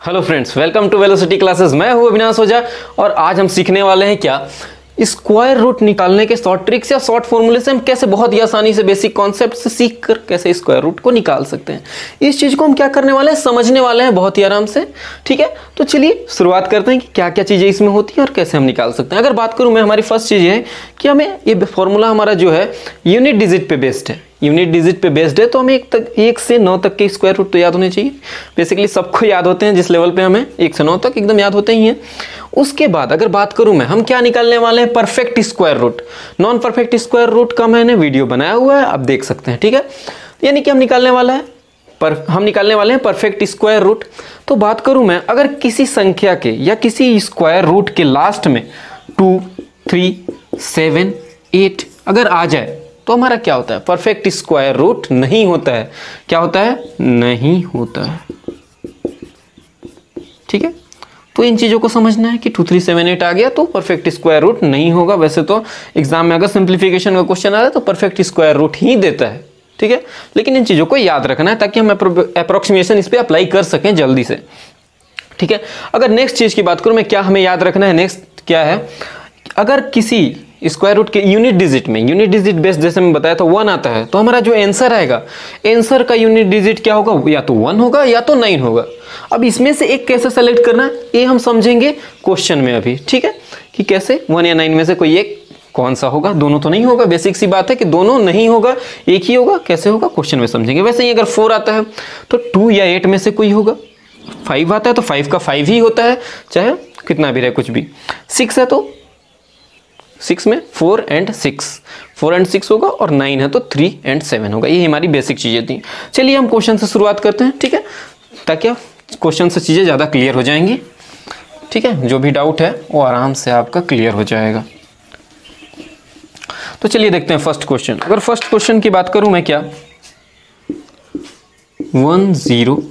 Hello friends welcome to velocity classes मैं हूँ अविनाश ओझा और आज हम सीखने वाले हैं क्या? स्क्वायर रूट निकालने के शॉर्ट ट्रिक्स या शॉर्ट फॉर्मूले से हम कैसे बहुत ही आसानी से बेसिक कॉन्सेप्ट से सीख कर कैसे स्क्वायर रूट को निकाल सकते हैं? इस चीज़ को हम क्या करने वाले हैं? समझने वाले हैं बहुत ही आराम से, ठीक है? तो चलिए शुरुआत करते हैं कि क्या क्या चीज़ें इसमें होती हैं और कैसे हम निकाल सकते हैं। अगर बात करूँ मैं, हमारी फ़र्स्ट चीज़ है कि हमें ये फॉर्मूला हमारा जो है यूनिट डिजिट पे बेस्ड है। यूनिट डिजिट पे बेस्ड है तो हमें एक तक, एक से नौ तक के स्क्वायर रूट तो याद होने चाहिए। बेसिकली सबको याद होते हैं, जिस लेवल पे हमें एक से नौ तक एकदम याद होते ही हैं। उसके बाद अगर बात करूँ मैं, हम क्या निकालने वाले हैं? Perfect square root non perfect square root का मैंने वीडियो बनाया हुआ है, आप देख सकते हैं, ठीक है? यानी कि हम निकालने वाला है, पर, हम निकालने वाले हैं परफेक्ट स्क्वायर रूट तो बात करूँ मैं, अगर किसी संख्या के या किसी स्क्वायर रूट के लास्ट में टू थ्री सेवन एट अगर आ जाए तो हमारा क्या होता है? परफेक्ट स्क्वायर रूट नहीं होता है। क्या होता है? नहीं होता है। ठीक है? तो इन चीज़ों को समझना है कि टू थ्री सेवन एट आ गया तो परफेक्ट स्क्वायर रूट नहीं होगा। वैसे तो एग्ज़ाम में अगर सिंप्लीफिकेशन का क्वेश्चन आ रहा है तो परफेक्ट स्क्वायर रूट ही देता है। ठीक है? लेकिन इन चीज़ों को याद रखना है ताकि हम अप्रोक्सीमेशन इस पर अप्लाई कर सकें जल्दी से। ठीक है? अगर नेक्स्ट चीज़ की बात करूँ, मैं क्या हमें याद रखना है? नेक्स्ट क्या है? अगर किसी स्क्वायर रूट के यूनिट डिजिट में। यूनिट डिजिट बेस्ड जैसे मैं बताया था वन आता है। तो हमारा जो आंसर आएगा आंसर का यूनिट डिजिट क्या होगा? या तो वन होगा, या तो नाइन होगा। अब इसमें से एक कैसे सेलेक्ट करना है, ये हम समझेंगे क्वेश्चन में अभी, ठीक है? कि कैसे? वन या नाइन में से कोई एक कौन सा होगा? दोनों तो नहीं होगा। बेसिक सी बात है कि दोनों नहीं होगा, एक ही होगा, कैसे होगा? क्वेश्चन में समझेंगे। वैसे ही अगर फोर आता है तो टू या एट में से कोई होगा। फाइव आता है तो फाइव का फाइव ही होता है, चाहे कितना भी रहे कुछ भी। सिक्स है तो सिक्स में four and six. Four and six होगा और नाइन है तो थ्री एंड सेवन होगा। ये हमारी बेसिक चीज़ें थी। चलिए हम क्वेश्चन से शुरुआत करते हैं, ठीक है? ताकि क्वेश्चन से चीज़ें ज़्यादा क्लियर हो जाएँगी। ठीक है? जो भी डाउट है, वो आराम से आपका क्लियर हो जाएगा। तो चलिए देखते हैं फ़र्स्ट क्वेश्चन। अगर फ़र्स्ट क्वेश्चन की बात करूँ मैं क्या? One zero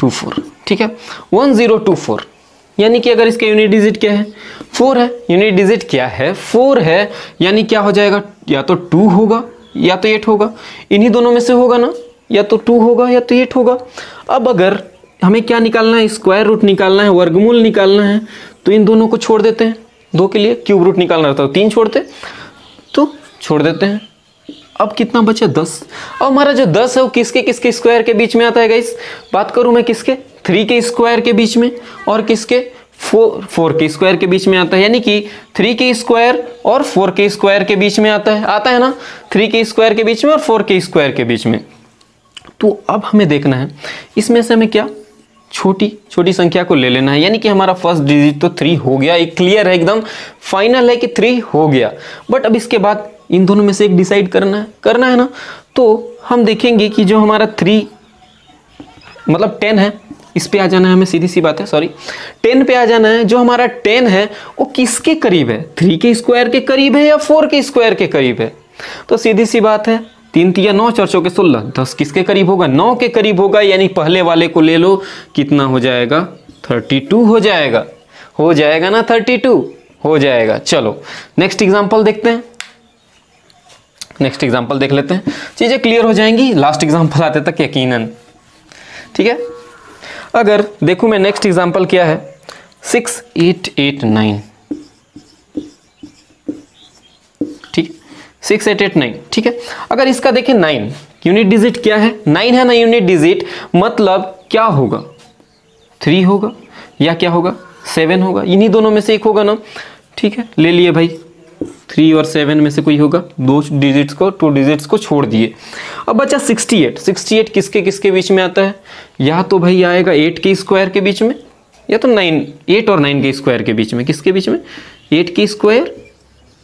two four. ठीक है? One zero two four. यानी कि अगर इसका यूनिट डिजिट क्या है? फोर है। यूनिट डिजिट क्या है? फोर है। यानी क्या हो जाएगा? या तो टू होगा, या तो एट होगा। इन्हीं दोनों में से होगा ना? या तो टू होगा, या तो एट होगा। अब अगर हमें क्या निकालना है? स्क्वायर रूट निकालना है, वर्गमूल निकालना है तो इन दोनों को छोड़ देते हैं। दो के लिए क्यूब रूट निकालना रहता है तीन छोड़ते। तो छोड़ देते हैं। अब कितना बचा? दस। अब हमारा जो दस है, वो किसके किसके स्क्वायर के बीच में आता है गाइस बात करूँ मैं किसके? थ्री के स्क्वायर के बीच में और किसके? फोर फोर के स्क्वायर के बीच में आता है। यानी कि थ्री के स्क्वायर और फोर के स्क्वायर के बीच में आता है। आता है ना? थ्री के स्क्वायर के बीच में और फोर के स्क्वायर के बीच में। तो अब हमें देखना है, इसमें से हमें क्या? छोटी छोटी संख्या को ले लेना है। यानी कि हमारा फ़र्स्ट डिजिट तो थ्री हो गया। एक क्लियर है एकदम। फाइनल है कि थ्री हो गया। बट अब इसके बाद इन दोनों में से एक डिसाइड करना है करना है ना? तो हम देखेंगे कि जो हमारा थ्री मतलब टेन है, इस पे आ जाना है हमें सीधी सी बात है सॉरी टेन पे आ जाना है, जो हमारा टेन है, वो किसके करीब है? थ्री के स्क्वायर के करीब है या फोर के स्क्वायर के करीब है? तो सीधी सी बात है, तीन तिया नौ, चार चौके सोलह, दस किसके करीब होगा? नौ के करीब होगा, यानी पहले वाले को ले लो, कितना हो जाएगा? थर्टी टू हो जाएगा. हो जाएगा ना थर्टी टू हो जाएगा. चलो नेक्स्ट एग्ज़ाम्पल देखते हैं. नेक्स्ट एग्ज़ाम्पल देख लेते हैं। चीज़ें क्लियर हो जाएँगी लास्ट एग्ज़ाम्पल आते तक यकीनन। ठीक है? अगर देखूँ मैं नेक्स्ट एग्ज़ाम्पल क्या है? सिक्स एट एट नाइन ठीक? सिक्स एट एट नाइन ठीक है? अगर इसका देखें नाइन यूनिट डिजिट क्या है? नाइन है ना यूनिट डिजिट मतलब क्या होगा? थ्री होगा? या क्या होगा? सेवन होगा? इन्हीं दोनों में से एक होगा ना? ठीक है? ले लिए भाई। थ्री और सेवन में से कोई होगा? दो डिजिट्स को टू डिजिट्स को छोड़ दिए। अब बचा सिक्सटी एट सिक्सटी एट किसके किसके बीच में आता है? या तो भाई आएगा एट के स्क्वायर के बीच में, या तो नाइन एट और नाइन के स्क्वायर के बीच में। किसके बीच में? एट के स्क्वायर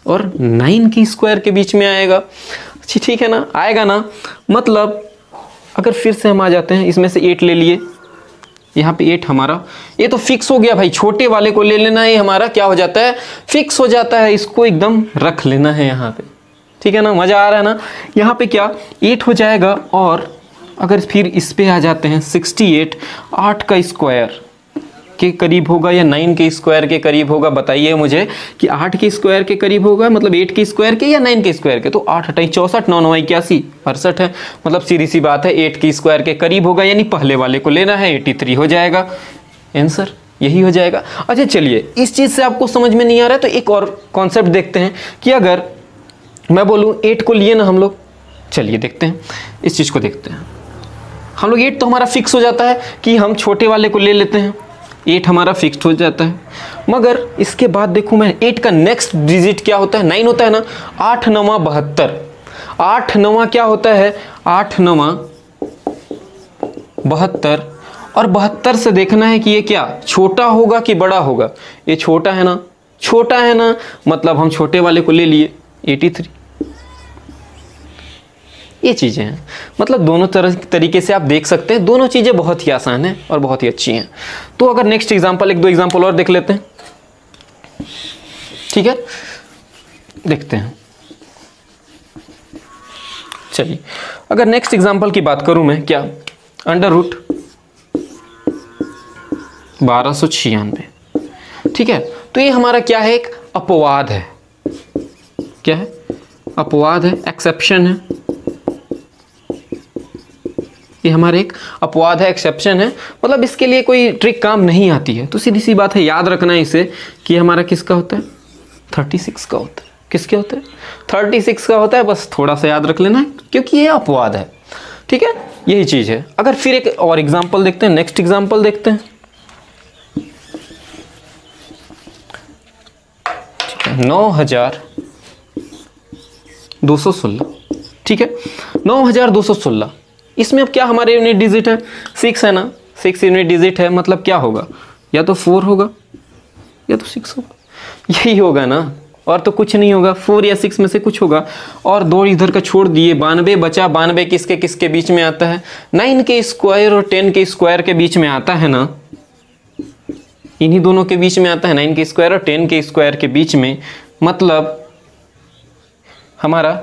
और नाइन के स्क्वायर के बीच में आएगा। ठीक है ना? आएगा ना? मतलब अगर फिर से हम आ जाते हैं, इसमें से एट ले लिए। यहाँ पे एट हमारा। ये तो फिक्स हो गया भाई, छोटे वाले को ले लेना, ये हमारा क्या हो जाता है? फिक्स हो जाता है, इसको एकदम रख लेना है यहाँ पे। ठीक है ना? मज़ा आ रहा है ना? यहाँ पे क्या? एट हो जाएगा और अगर फिर इस पे आ जाते हैं सिक्सटी एट आठ का स्क्वायर के करीब होगा या नाइन के स्क्वायर के करीब होगा, बताइए मुझे कि आठ के स्क्वायर के करीब होगा मतलब एट के स्क्वायर के या नाइन के स्क्वायर के? तो आठ अठाई चौसठ, नौ नौ इक्यासी, अड़सठ है। मतलब सीधी सी बात है, एट के स्क्वायर के करीब होगा, यानी पहले वाले को लेना है, एटी थ्री हो जाएगा। आंसर यही हो जाएगा। अच्छा चलिए, इस चीज़ से आपको समझ में नहीं आ रहा है तो एक और कॉन्सेप्ट देखते हैं कि अगर मैं बोलूँ एट को लिए ना हम लोग, चलिए देखते हैं, इस चीज़ को देखते हैं। हम लोग एट तो हमारा फिक्स हो जाता है कि हम छोटे वाले को ले लेते हैं। एट हमारा फिक्स्ड हो जाता है। मगर इसके बाद देखूँ मैं एट का नेक्स्ट डिजिट क्या होता है? नाइन होता है ना? आठ नवा बहत्तर। आठ नवा क्या होता है? आठ नवा बहत्तर। और बहत्तर से देखना है कि ये क्या, छोटा होगा कि बड़ा होगा? ये छोटा है ना? छोटा है ना? मतलब हम छोटे वाले को ले लिए एटी थ्री ये चीज़ें हैं। मतलब दोनों तरह तरीके से आप देख सकते हैं, दोनों चीज़ें बहुत ही आसान हैं और बहुत ही अच्छी हैं। तो अगर नेक्स्ट एग्जांपल एक दो एग्जांपल और देख लेते हैं। ठीक है? देखते हैं। चलिए, अगर नेक्स्ट एग्जांपल की बात करूँ मैं, क्या? अंडर रूट बारह सौ छियानवे। ठीक है? तो ये हमारा क्या है? एक अपवाद है। क्या है? अपवाद है एक्सेप्शन है। ये हमारे एक अपवाद है एक्सेप्शन है। मतलब इसके लिए कोई ट्रिक काम नहीं आती है। तो सीधी सी बात है, याद रखना है इसे कि हमारा किसका होता है? थर्टी सिक्स का होता है। किसके होते हैं? थर्टी सिक्स का होता है। बस थोड़ा सा याद रख लेना है क्योंकि ये अपवाद है। ठीक है? यही चीज़ है। अगर फिर एक और एग्ज़ाम्पल देखते हैं नेक्स्ट एग्ज़ाम्पल देखते हैं। नौ हज़ार दो सौ सोलह। ठीक है? नौ हज़ार दो सौ सोलह। इसमें अब क्या हमारे यूनिट डिजिट है? सिक्स है ना? सिक्स यूनिट डिजिट है मतलब क्या होगा? या तो फोर होगा, या तो सिक्स होगा। यही होगा ना? और तो कुछ नहीं होगा। फोर या सिक्स में से कुछ होगा। और दो इधर का छोड़ दिए। बानवे बचा। बानवे किसके किसके बीच में आता है? नाइन के स्क्वायर और टेन के स्क्वायर के बीच में आता है ना? इन्हीं दोनों के बीच में आता है। नाइन के स्क्वायर और टेन के स्क्वायर के बीच में। मतलब हमारा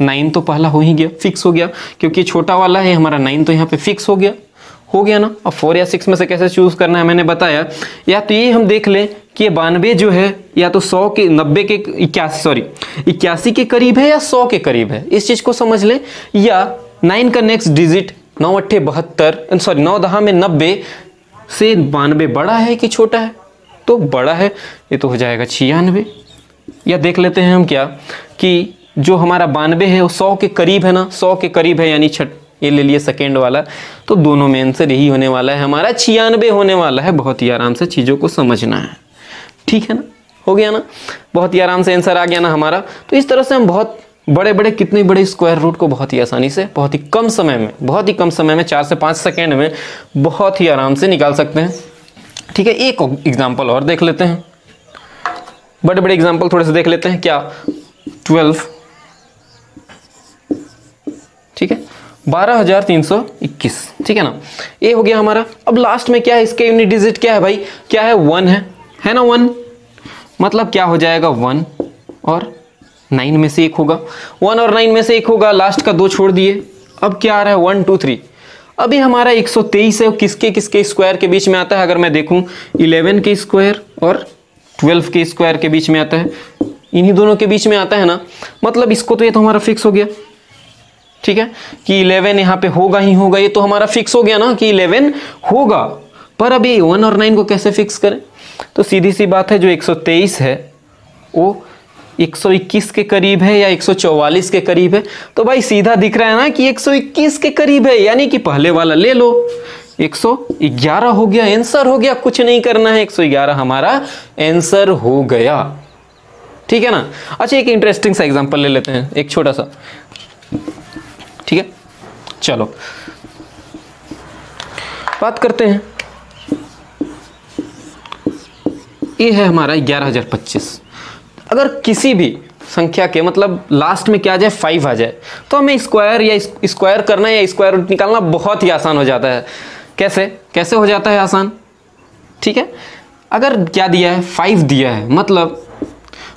नाइन तो पहला हो ही गया फिक्स हो गया, क्योंकि छोटा वाला है, हमारा नाइन तो यहाँ पे फिक्स हो गया। हो गया ना? अब फोर या सिक्स में से कैसे चूज़ करना है, मैंने बताया। या तो ये हम देख लें कि ये बानवे जो है, या तो सौ के, नब्बे के, इक्यासी सॉरी इक्यासी के करीब है या सौ के करीब है? इस चीज़ को समझ लें। या नाइन का नेक्स्ट डिजिट नौ अट्ठे बहत्तर सॉरी नौ दहा में नब्बे से बानवे बड़ा है कि छोटा है? तो बड़ा है, ये तो हो जाएगा छियानवे। या देख लेते हैं हम क्या, कि जो हमारा बानवे है, वो सौ के करीब है ना? सौ के करीब है, यानी छठ, ये ले लिए सेकेंड वाला। तो दोनों में आंसर यही होने वाला है हमारा। छियानवे होने वाला है। बहुत ही आराम से चीज़ों को समझना है। ठीक है ना? हो गया ना? बहुत ही आराम से आंसर आ गया ना हमारा। तो इस तरह से हम बहुत बड़े बड़े कितने बड़े स्क्वायर रूट को बहुत ही आसानी से, बहुत ही कम समय में, बहुत ही कम समय में, चार से पाँच सेकेंड में बहुत ही आराम से निकाल सकते हैं। ठीक है? एक एग्ज़ाम्पल और देख लेते हैं। बड़े बड़े एग्ज़ाम्पल थोड़े से देख लेते हैं। क्या? ट्वेल्व बारह हज़ार तीन सौ इक्कीस। ठीक है ना? ये हो गया हमारा। अब लास्ट में क्या है? इसके यूनिट डिजिट क्या है भाई? क्या है? वन है। है ना वन मतलब क्या हो जाएगा वन और नाइन में से एक होगा। वन और नाइन में से एक होगा। लास्ट का दो छोड़ दिए। अब क्या आ रहा है? वन टू थ्री अभी हमारा 123 है। किसके किसके स्क्वायर के बीच में आता है? अगर मैं देखूँ 11 के स्क्वायर और 12 के स्क्वायर के बीच में आता है। इन्हीं दोनों के बीच में आता है ना? मतलब इसको तो ये तो हमारा फिक्स हो गया। ठीक है? कि 11 यहाँ पे होगा ही होगा, ये तो हमारा फिक्स हो गया ना कि 11 होगा। पर अभी वन और नाइन को कैसे फिक्स करें? तो सीधी सी बात है, जो 123 है, वो 121 के करीब है या 144 के करीब है। तो भाई सीधा दिख रहा है ना कि 121 के करीब है, यानी कि पहले वाला ले लो। 111 हो गया आंसर हो गया, कुछ नहीं करना है। 111 हमारा आंसर हो गया। ठीक है ना? अच्छा एक इंटरेस्टिंग सा एग्जांपल ले लेते हैं, एक छोटा सा। ठीक है? चलो। बात करते हैं। ये है हमारा ग्यारह हज़ार पच्चीस। अगर किसी भी संख्या के मतलब लास्ट में क्या आ जाए? फाइव आ जाए। तो हमें स्क्वायर या स्क्वायर करना या स्क्वायर निकालना बहुत ही आसान हो जाता है। कैसे? कैसे हो जाता है आसान? ठीक है? अगर क्या दिया है? फाइव दिया है। मतलब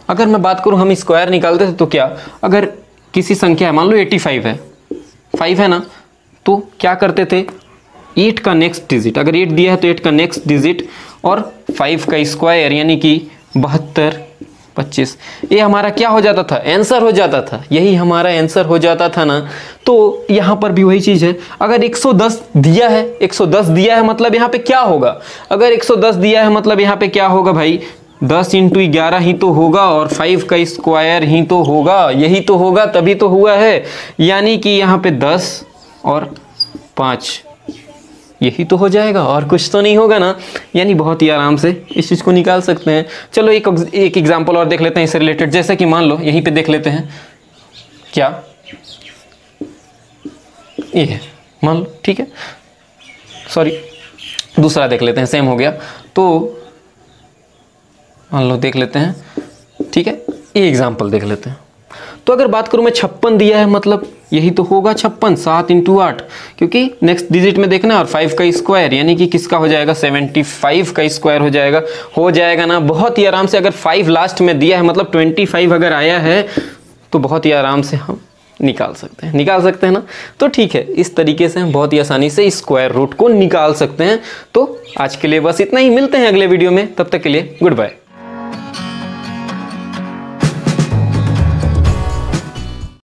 अगर मैं बात करूँ, हम स्क्वायर निकालते थे तो क्या? अगर किसी संख्या है मान लो एटी फाइव है। फाइव है ना तो क्या करते थे? एट का नेक्स्ट डिजिट अगर एट दिया है तो एट का नेक्स्ट डिजिट और फाइव का स्क्वायर यानी कि बहत्तर, पच्चीस। ये हमारा क्या हो जाता था? आंसर हो जाता था। यही हमारा आंसर हो जाता था ना। तो यहाँ पर भी वही चीज़ है। अगर 110 दिया है 110 दिया है मतलब यहाँ पे क्या होगा? अगर 110 दिया है मतलब यहाँ पे क्या होगा भाई? 10 इंटू ग्यारह ही तो होगा और फाइव का स्क्वायर ही तो होगा, यही तो होगा, तभी तो हुआ है। यानी कि यहाँ पे 10 और पाँच, यही तो हो जाएगा, और कुछ तो नहीं होगा ना। यानी बहुत ही आराम से इस चीज़ को निकाल सकते हैं। चलो एक एक एग्ज़ाम्पल और देख लेते हैं इससे रिलेटेड जैसे कि मान लो, यहीं पे देख लेते हैं। क्या? ये है। मान लो, ठीक है? सॉरी दूसरा देख लेते हैं सेम हो गया। तो मान लो, देख लेते हैं। ठीक है? ये एग्ज़ाम्पल देख लेते हैं। तो अगर बात करूँ मैं छप्पन दिया है मतलब यही तो होगा छप्पन, सात इंटू आठ। क्योंकि नेक्स्ट डिजिट में देखना और फाइव का स्क्वायर यानी कि किसका हो जाएगा? सेवेंटी फाइव का स्क्वायर हो जाएगा। हो जाएगा ना? बहुत ही आराम से अगर फाइव लास्ट में दिया है मतलब ट्वेंटी फाइव अगर आया है तो बहुत ही आराम से हम निकाल सकते हैं। निकाल सकते हैं ना? तो ठीक है, इस तरीके से हम बहुत ही आसानी से स्क्वायर रूट को निकाल सकते हैं। तो आज के लिए बस इतना ही। मिलते हैं अगले वीडियो में। तब तक के लिए गुड बाय